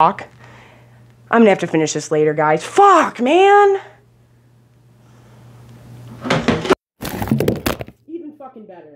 Fuck. I'm gonna have to finish this later, guys. Fuck, man! Even fucking better.